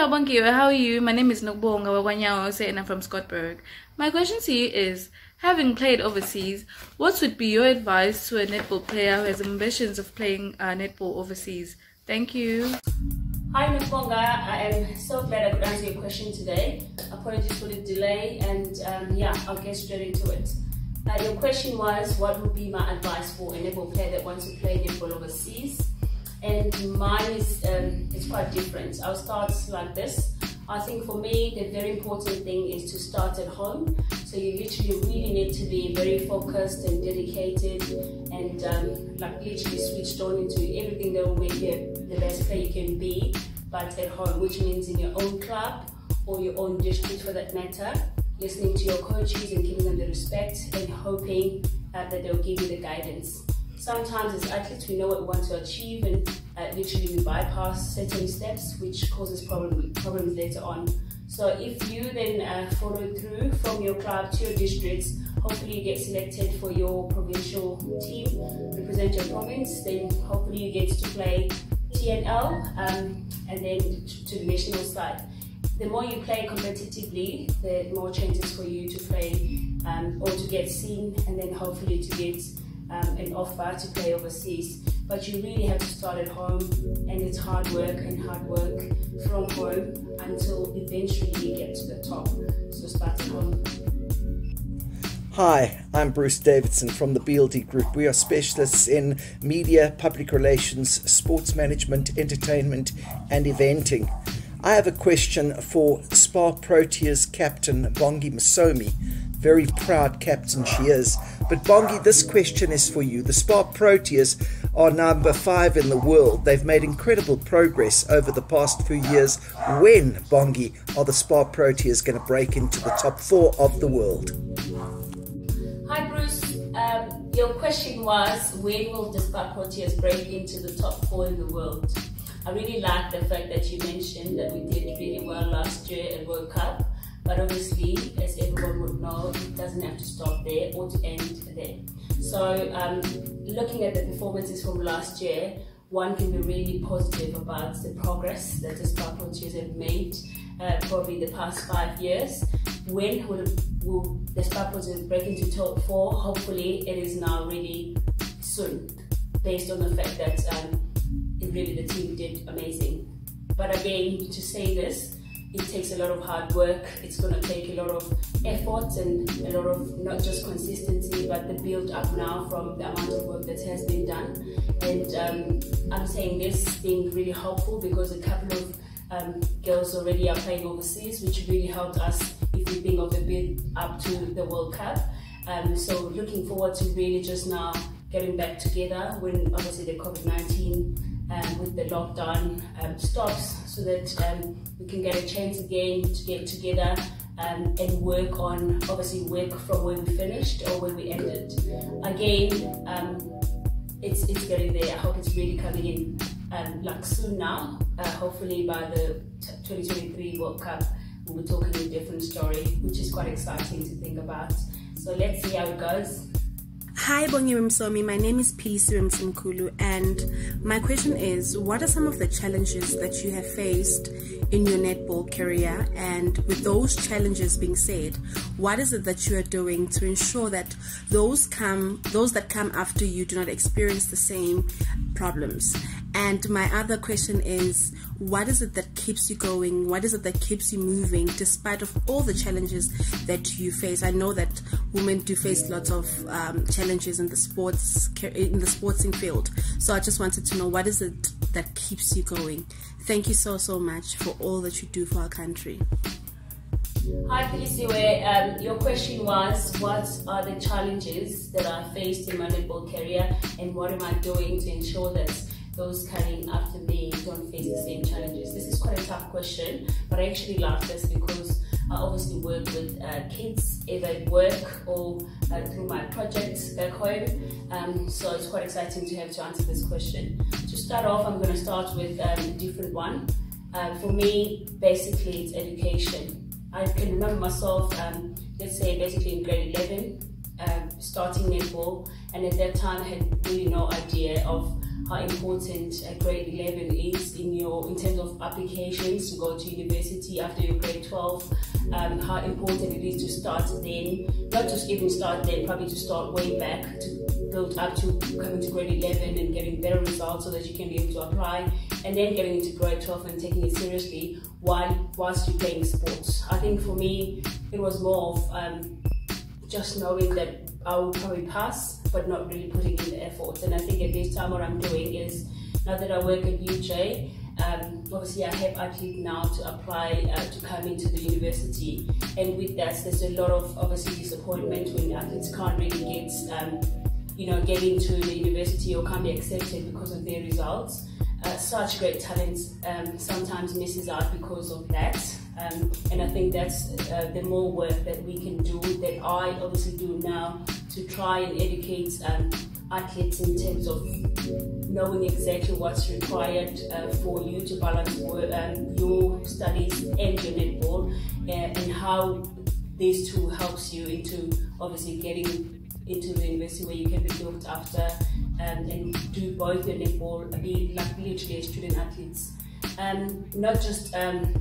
Hello, Bongiwe. How are you? My name is Nokbonga Wawanyao, and I'm from Scottburgh. My question to you is, having played overseas, what would be your advice to a netball player who has ambitions of playing uh, netball overseas? Thank you. Hi Nokbonga, I am so glad I could answer your question today. Apologies for the delay and um, yeah, I'll get straight into it. Uh, your question was, what would be my advice for a netball player that wants to play netball overseas? And mine is um, it's quite different. I'll start like this. I think for me, the very important thing is to start at home. So you literally really need to be very focused and dedicated and um, like literally switched on into everything that will make you the best player you can be, but at home, which means in your own club or your own district for that matter, listening to your coaches and giving them the respect and hoping uh, that they'll give you the guidance. Sometimes as athletes, we know what we want to achieve and uh, literally we bypass certain steps, which causes problem, problems later on. So if you then uh, follow through from your club to your districts, hopefully you get selected for your provincial team, represent your province, then hopefully you get to play TNL um, and then to the national side. The more you play competitively, the more chances for you to play um, or to get seen and then hopefully to get um, an offer to play overseas. But you really have to start at home, and it's hard work and hard work from home until eventually you get to the top. So start at home. Hi, I'm Bruce Davidson from the BLD Group. We are specialists in media, public relations, sports management, entertainment, and eventing. I have a question for Spar Proteas captain Bongi Msomi. Very proud captain she is. But Bongi, this question is for you. The Spar Proteas are number five in the world. They've made incredible progress over the past few years. When, Bongi, are the Spar Proteas going to break into the top four of the world? Hi, Bruce. Um, your question was when will the Spar Proteas break into the top four in the world? I really like the fact that you mentioned that we did really well last year at World Cup. But obviously, as everyone would it doesn't have to stop there or to end there. So um, looking at the performances from last year, one can be really positive about the progress that the Spar Proteas have made uh, probably the past five years. When will, will the Spar Proteas break into top four? Hopefully it is now really soon, based on the fact that um, really the team did amazing. But again, to say this, it takes a lot of hard work. It's going to take a lot of effort and a lot of not just consistency, but the build up now from the amount of work that has been done. And um, I'm saying this being really helpful because a couple of um, girls already are playing overseas, which really helped us if we think of the build up to the World Cup. Um, so looking forward to really just now getting back together when obviously the COVID-19 um, with the lockdown um, stops so that um, we can get a chance again to get together um, and work on, obviously work from where we finished or where we ended. Again, um, it's, it's getting there. I hope it's really coming in um, like soon now. Uh, hopefully by the 2023 World Cup, we'll be talking a different story, which is quite exciting to think about. So let's see how it goes. Hi Bongi Msomi, my name is P. Mkulu and my question is what are some of the challenges that you have faced in your netball career and with those challenges being said, what is it that you are doing to ensure that those come those that come after you do not experience the same problems? And my other question is what is it that keeps you going? What is it that keeps you moving despite of all the challenges that you face? I know that women do face lots of um, challenges in the sports in the sporting field. So I just wanted to know what is it that keeps you going? Thank you so so much for all that you do for our country. Hi Felisiwe, um, your question was what are the challenges that I faced in my netball career and what am I doing to ensure that those coming after me don't face the same challenges? This is quite a tough question, but I actually love this because I obviously work with uh, kids either at work or uh, through my projects back home. Um, so it's quite exciting to have to answer this question. To start off, I'm going to start with um, a different one. Uh, for me, basically, it's education. I can remember myself, um, let's say, basically in grade 11, um, starting netball, and at that time, I had really no idea of how important grade 11 is in your in terms of applications to go to university after your grade 12 um, how important it is to start then not just even start then probably to start way back to build up to coming to grade 11 and getting better results so that you can be able to apply and then getting into grade 12 and taking it seriously while whilst you're playing sports. I think for me it was more of um, just knowing that I will probably pass, but not really putting in the effort. And I think at this time, what I'm doing is now that I work at UJ, um, obviously I have athlete now to apply uh, to come into the university, and with that, there's a lot of obviously disappointment when athletes can't really get, um, you know, get into the university or can't be accepted because of their results. Uh, such great talents um, sometimes misses out because of that. Um, and I think that's uh, the more work that we can do, that I obviously do now, to try and educate um, athletes in terms of knowing exactly what's required uh, for you to balance um, your studies and your netball, uh, and how these two helps you into obviously getting into the university where you can be looked after um, and do both your netball, be like literally student athletes. Um, not just um,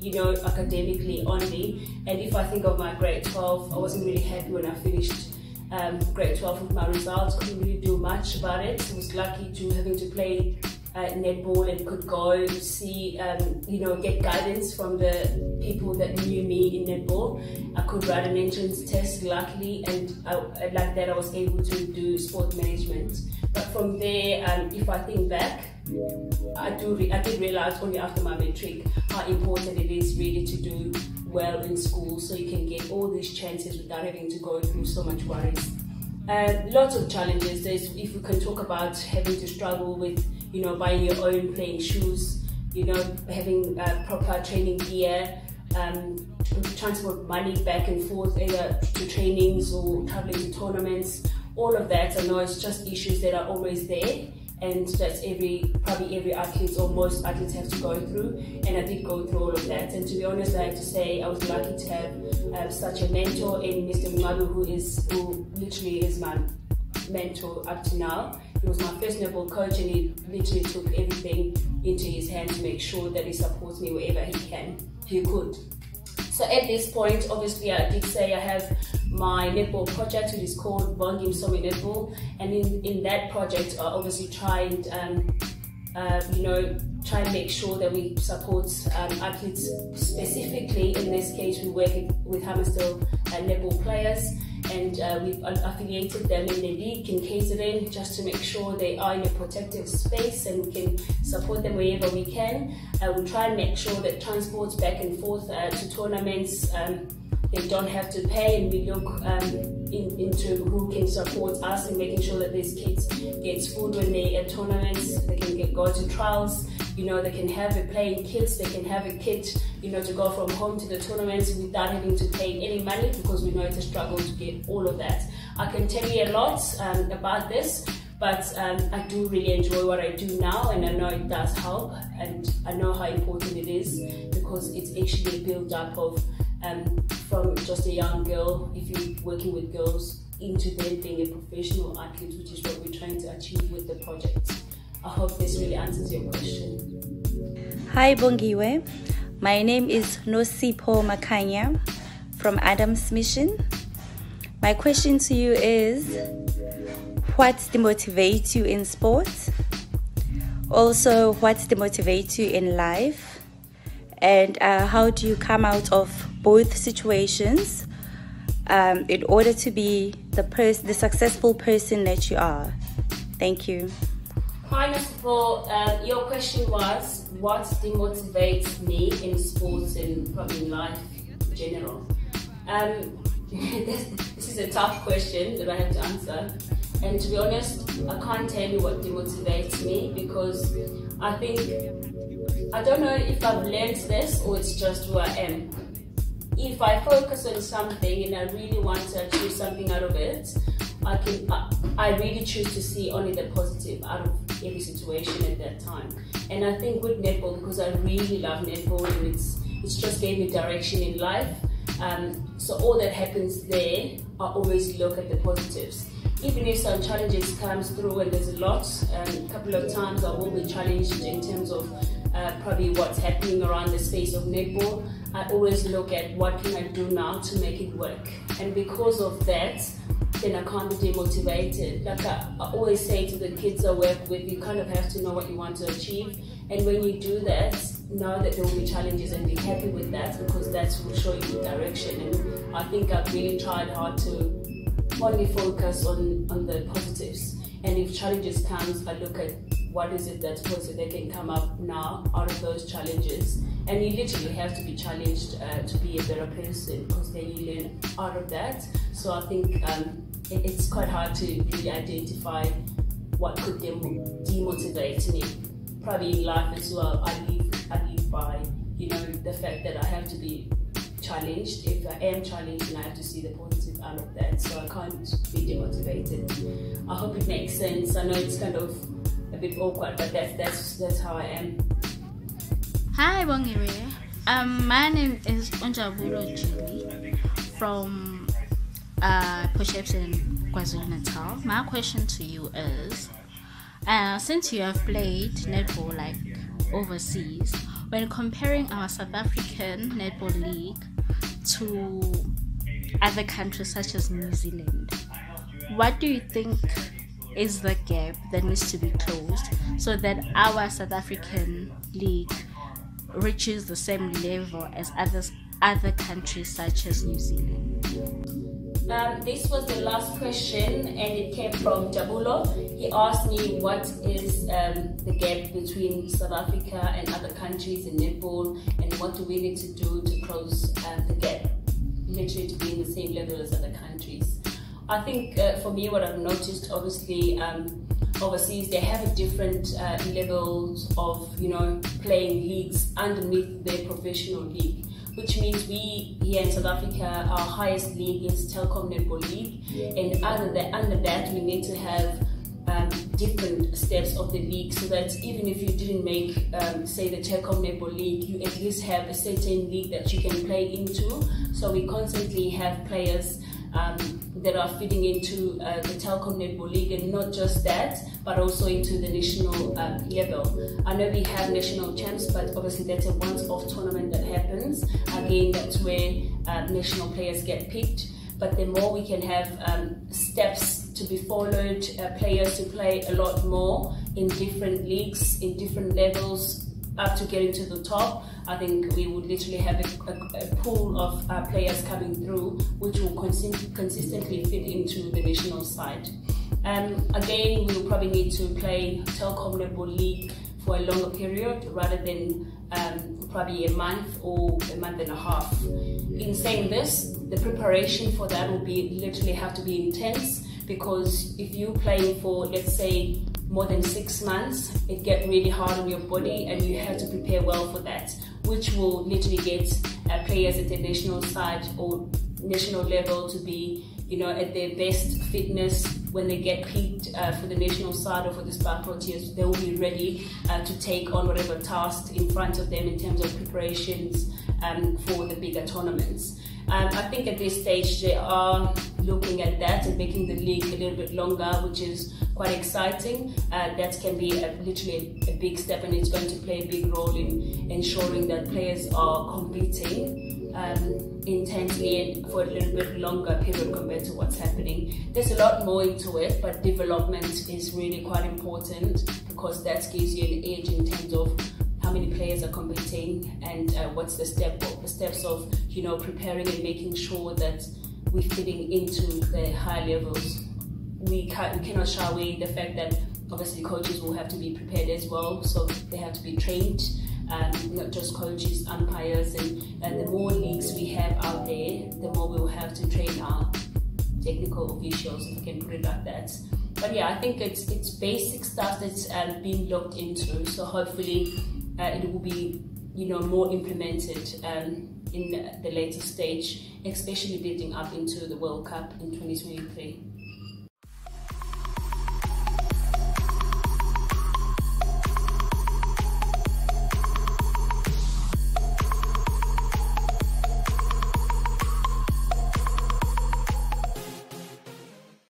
you know, academically only. And if I think of my grade 12, I wasn't really happy when I finished um, grade 12 with my results. Couldn't really do much about it. Was lucky to having to play uh, netball and could go see, um, you know, get guidance from the people that knew me in netball. I could write an entrance test, luckily, and I, like that I was able to do sport management. But from there, um, if I think back, I do I did realize only after my matric how important it is really to do well in school so you can get all these chances without having to go through so much worries. Uh, lots of challenges. There's, if we can talk about having to struggle with, you know, buying your own playing shoes, you know, having uh, proper training gear, um, transport money back and forth either to trainings or traveling to tournaments. All of that, I know it's just issues that are always there and that's every probably every athlete or most athletes have to go through and I did go through all of that and to be honest I have to say I was lucky to have uh, such a mentor in Mr. Madu who is who literally is my mentor up to now he was my first level coach and he literally took everything into his hand to make sure that he supports me wherever he can he could so at this point obviously I did say I have my netball project, which is called Bongi Msomi Netball. And in, in that project, I obviously tried, um, uh, you know, try and make sure that we support um, athletes specifically. In this case, we work with Hammersdale uh, netball players and uh, we've affiliated them in the league in KZN just to make sure they are in a protective space and we can support them wherever we can. Uh, we try and make sure that transports back and forth uh, to tournaments um, they don't have to pay and we look um, in, into who can support us in making sure that these kids get food when they're at tournaments, they can get, go to trials, you know, they can have a playing kits, they can have a kit, you know, to go from home to the tournaments without having to pay any money because we know it's a struggle to get all of that. I can tell you a lot um, about this, but um, I do really enjoy what I do now and I know it does help and I know how important it is because it's actually a build up of um, from just a young girl, if you're working with girls, into them being a professional athlete, which is what we're trying to achieve with the project. I hope this really answers your question. Hi, Bongiwe. My name is Nosipo Makanya from Adams Mission. My question to you is what demotivates you in sports? Also, what demotivates you in life? And uh, how do you come out of both situations um, in order to be the pers- the successful person that you are. Thank you. Hi, Mr. Paul. Uh, your question was what demotivates me in sports and probably in life in general. Um, this is a tough question that I have to answer. And to be honest, I can't tell you what demotivates me because I think I don't know if I've learned this or it's just who I am if I focus on something and I really want to achieve something out of it, I can I really choose to see only the positive out of every situation at that time. And I think with netball, because I really love netball and it's it's just gave me direction in life. Um, so all that happens there, I always look at the positives. even if some challenges comes through and there's a lot, um, a couple of times I will be challenged in terms of uh, probably what's happening around the space of netball. I always look at what can I do now to make it work. And because of that, then I can't be demotivated. Like I, I always say to the kids I work with, you kind of have to know what you want to achieve. And when you do that, know that there will be challenges and be happy with that because that will show you the direction. And I think I've really tried hard to only focus on, on the positives. And if challenges comes, I look at what is it that's positive that can come up now out of those challenges. And you literally have to be challenged uh, to be a better person because then you learn out of that. So I think um, it, it's quite hard to really identify what could dem- demotivate me. Probably in life as well, I live, I live by, you know, the fact that I have to be challenged. If I am challenged, and I have to see the positive out of that, so I can't be demotivated. I hope it makes sense. I know it's kind of a bit awkward, but that's that's that's how I am. Hi, Bongire. Um, my name is Unjabulo Jili from uh, Epson, KwaZulu Natal. My question to you is, uh, since you have played netball like overseas, when comparing our South African netball league to other countries such as New Zealand, what do you think is the gap that needs to be closed so that our South African league reaches the same level as others, other countries such as New Zealand? Um, this was the last question, and it came from Jabulo. He asked me what is um, the gap between South Africa and other countries in netball, and what do we need to do to close uh, the gap, literally to be in the same level as other countries. I think uh, for me, what I've noticed, obviously, um, overseas they have a different uh, levels of you know playing leagues underneath their professional league which means we here in South Africa, our highest league is Telkom Netball League, and under that, under that we need to have um, different steps of the league so that even if you didn't make, um, say, the Telkom Netball League, you at least have a certain league that you can play into. So we constantly have players um, that are feeding into uh, the Telkom Netball League, and not just that, but also into the national um, level. I know we have national champs, but obviously that's a once-off tournament that happens. Again, that's where uh, national players get picked. But the more we can have um, steps to be followed, uh, players to play a lot more in different leagues, in different levels, up to getting to the top, I think we would literally have a, a, a pool of uh, players coming through, which will consist consistently fit into the national side. Um, again, we will probably need to play Telkom Netball League for a longer period rather than um, probably a month or a month and a half. In saying this, the preparation for that will be literally have to be intense because if you play for, let's say, more than six months, it get really hard on your body and you have to prepare well for that, which will literally get uh, players at the national side or national level to be, you know, at their best fitness when they get picked uh, for the national side or for the Spar Proteas, they will be ready uh, to take on whatever task in front of them in terms of preparations um, for the bigger tournaments. Um, I think at this stage they are looking at that and making the league a little bit longer, which is quite exciting. Uh, that can be a, literally a, a, big step, and it's going to play a big role in ensuring that players are competing um, intensely for a little bit longer period compared to what's happening. There's a lot more into it, but development is really quite important because that gives you an edge in terms of players are competing and uh, what's the step the steps of you know preparing and making sure that we're fitting into the high levels. We can't we cannot shy away the fact that obviously coaches will have to be prepared as well, so they have to be trained. Um, not just coaches, umpires, and, and the more leagues we have out there, the more we will have to train our technical officials, if we can put it like that. But yeah, I think it's it's basic stuff that's um, being looked into. So hopefully uh, it will be you know more implemented um, in the later stage, especially building up into the World Cup in 2023.